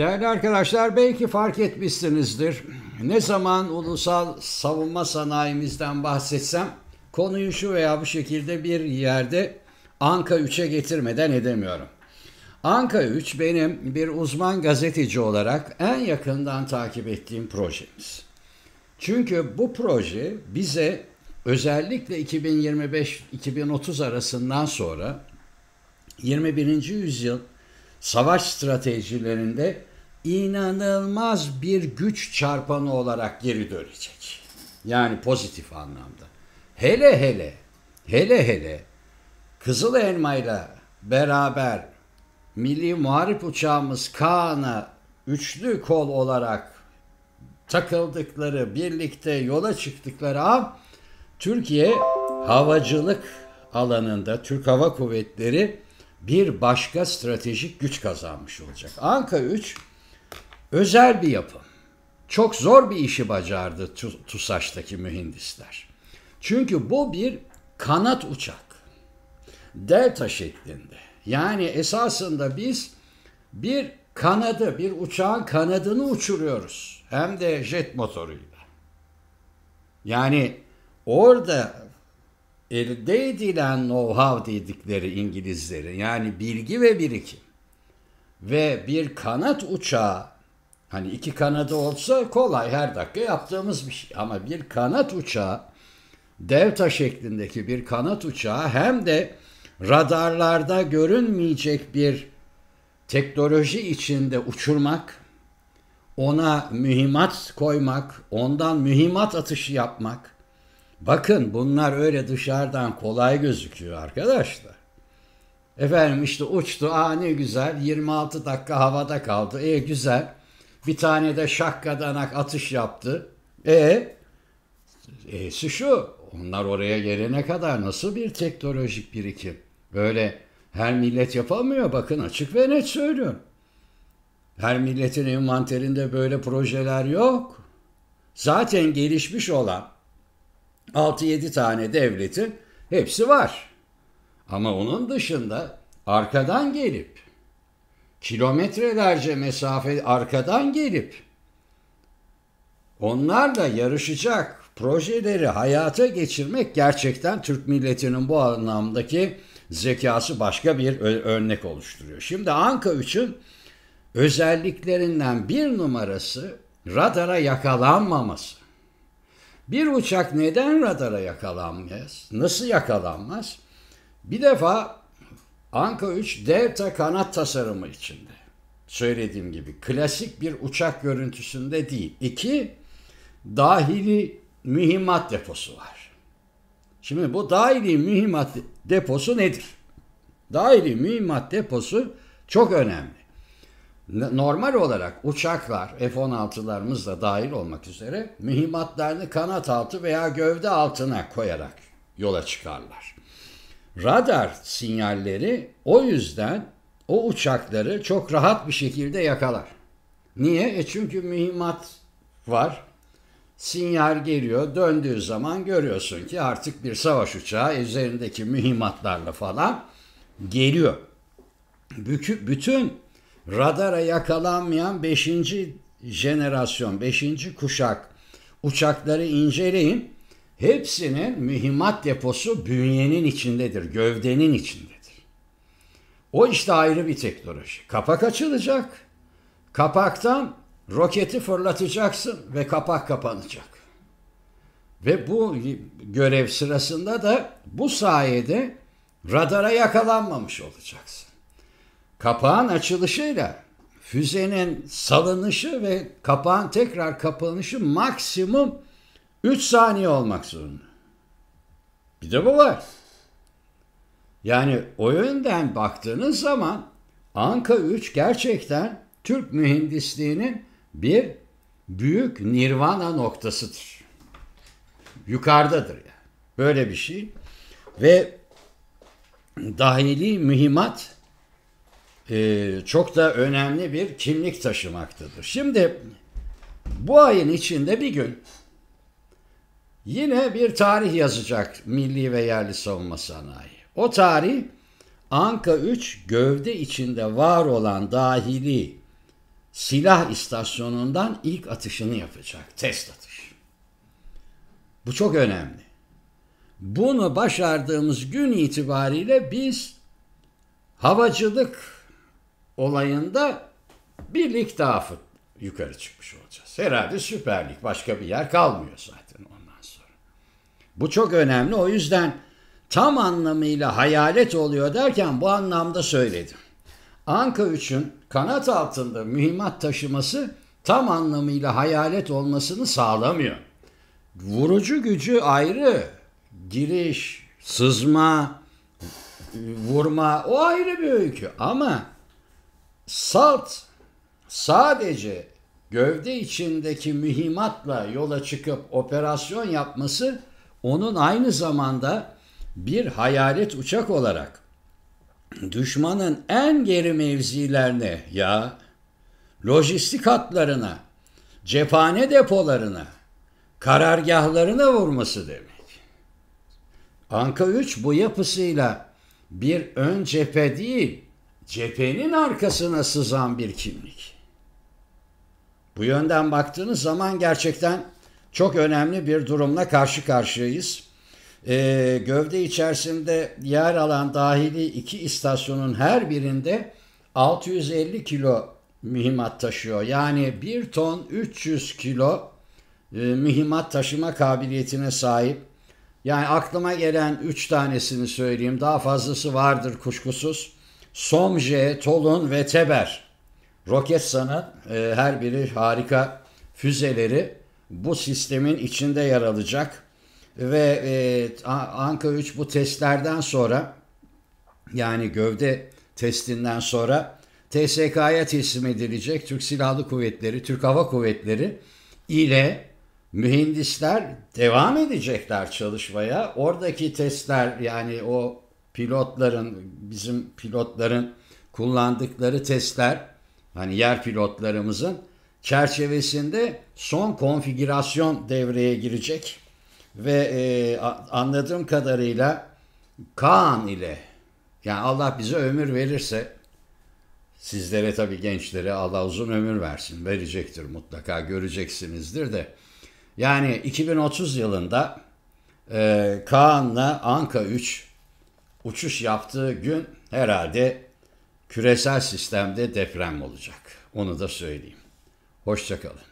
Değerli arkadaşlar belki fark etmişsinizdir. Ne zaman ulusal savunma sanayimizden bahsetsem konuyu şu veya bu şekilde bir yerde Anka 3'e getirmeden edemiyorum. Anka 3 benim bir uzman gazeteci olarak en yakından takip ettiğim projemiz. Çünkü bu proje bize özellikle 2025-2030 arasından sonra 21. yüzyıl savaş stratejilerinde inanılmaz bir güç çarpanı olarak geri dönecek. Yani pozitif anlamda. Hele hele, hele hele Kızıl Elma'yla beraber Milli Muharip Uçağımız Kaan'a üçlü kol olarak takıldıkları, birlikte yola çıktıkları an Türkiye havacılık alanında Türk Hava Kuvvetleri bir başka stratejik güç kazanmış olacak. Anka 3 özel bir yapım. Çok zor bir işi bacardı TUSAŞ'taki mühendisler. Çünkü bu bir kanat uçak. Delta şeklinde. Yani esasında biz bir kanadı, bir uçağın kanadını uçuruyoruz. Hem de jet motoruyla. Yani orada elde edilen know-how dedikleri İngilizleri yani bilgi ve birikim ve bir kanat uçağı hani iki kanadı olsa kolay her dakika yaptığımız bir şey ama bir kanat uçağı delta şeklindeki bir kanat uçağı hem de radarlarda görünmeyecek bir teknoloji içinde uçurmak, ona mühimmat koymak, ondan mühimmat atışı yapmak. Bakın bunlar öyle dışarıdan kolay gözüküyor arkadaşlar. Efendim işte uçtu, aa ne güzel, 26 dakika havada kaldı, e güzel. Bir tane de şakkadanak atış yaptı. E, e'si şu, onlar oraya gelene kadar nasıl bir teknolojik birikim? Böyle her millet yapamıyor bakın açık ve net söylüyorum. Her milletin envanterinde böyle projeler yok. Zaten gelişmiş olan 6-7 tane devletin hepsi var. Ama onun dışında arkadan gelip kilometrelerce mesafe arkadan gelip onlarla yarışacak projeleri hayata geçirmek gerçekten Türk milletinin bu anlamdaki zekası başka bir örnek oluşturuyor. Şimdi Anka 3'ün özelliklerinden bir numarası radara yakalanmaması. Bir uçak neden radara yakalanmaz? Nasıl yakalanmaz? Bir defa Anka 3 delta kanat tasarımı içinde. Söylediğim gibi klasik bir uçak görüntüsünde değil. İki, dahili mühimmat deposu var. Şimdi bu dahili mühimmat deposu nedir? Dahili mühimmat deposu çok önemli. Normal olarak uçaklar, F-16'larımız da dahil olmak üzere mühimmatlarını kanat altı veya gövde altına koyarak yola çıkarlar. Radar sinyalleri o yüzden o uçakları çok rahat bir şekilde yakalar. Niye? E çünkü mühimmat var. Sinyal geliyor. Döndüğü zaman görüyorsun ki artık bir savaş uçağı üzerindeki mühimmatlarla falan geliyor. Bütün radara yakalanmayan 5. jenerasyon, 5. kuşak uçakları inceleyin. Hepsinin mühimmat deposu bünyenin içindedir, gövdenin içindedir. O işte ayrı bir teknoloji. Kapak açılacak. Kapaktan roketi fırlatacaksın ve kapak kapanacak. Ve bu görev sırasında da bu sayede radara yakalanmamış olacaksın. Kapağın açılışıyla füzenin salınışı ve kapağın tekrar kapanışı maksimum 3 saniye olmak zorunda. Bir de bu var. Yani o yönden baktığınız zaman Anka 3 gerçekten Türk mühendisliğinin bir büyük nirvana noktasıdır. Yukarıdadır yani. Böyle bir şey. Ve dahili mühimmat e, çok da önemli bir kimlik taşımaktadır. Şimdi bu ayın içinde bir gün yine bir tarih yazacak milli ve yerli savunma sanayi. O tarih Anka 3 gövde içinde var olan dahili silah istasyonundan ilk atışını yapacak. Test atış. Bu çok önemli. Bunu başardığımız gün itibariyle biz havacılık olayında bir lig daha yukarı çıkmış olacağız. Herhalde Süper Lig başka bir yer kalmıyor zaten. Bu çok önemli. O yüzden tam anlamıyla hayalet oluyor derken bu anlamda söyledim. Anka 3'ün kanat altında mühimmat taşıması tam anlamıyla hayalet olmasını sağlamıyor. Vurucu gücü ayrı. Giriş, sızma, vurma o ayrı bir öykü. Ama salt sadece gövde içindeki mühimmatla yola çıkıp operasyon yapması onun aynı zamanda bir hayalet uçak olarak düşmanın en geri mevzilerine ya lojistik hatlarına, cephane depolarına, karargahlarına vurması demek. Anka 3 bu yapısıyla bir ön cephe değil, cephenin arkasına sızan bir kimlik. Bu yönden baktığınız zaman gerçekten çok önemli bir durumla karşı karşıyayız. Ee, gövde içerisinde yer alan dahili iki istasyonun her birinde 650 kilo mühimmat taşıyor. Yani 1 ton 300 kilo e, mühimmat taşıma kabiliyetine sahip. Yani aklıma gelen 3 tanesini söyleyeyim. Daha fazlası vardır kuşkusuz. Somje, Tolun ve Teber. Roketsan'ın e, her biri harika füzeleri bu sistemin içinde yer alacak. Ve e, Anka 3 bu testlerden sonra yani gövde testinden sonra TSK'ya teslim edilecek Türk Silahlı Kuvvetleri, Türk Hava Kuvvetleri ile mühendisler devam edecekler çalışmaya. Oradaki testler yani o pilotların, bizim pilotların kullandıkları testler, hani yer pilotlarımızın çerçevesinde son konfigürasyon devreye girecek ve e, anladığım kadarıyla Kaan ile yani Allah bize ömür verirse sizlere tabii gençlere Allah uzun ömür versin verecektir mutlaka göreceksinizdir de yani 2030 yılında e, Kaan'la Anka 3 uçuş yaptığı gün herhalde küresel sistemde deprem olacak. Onu da söyleyeyim. Hoşçakalın.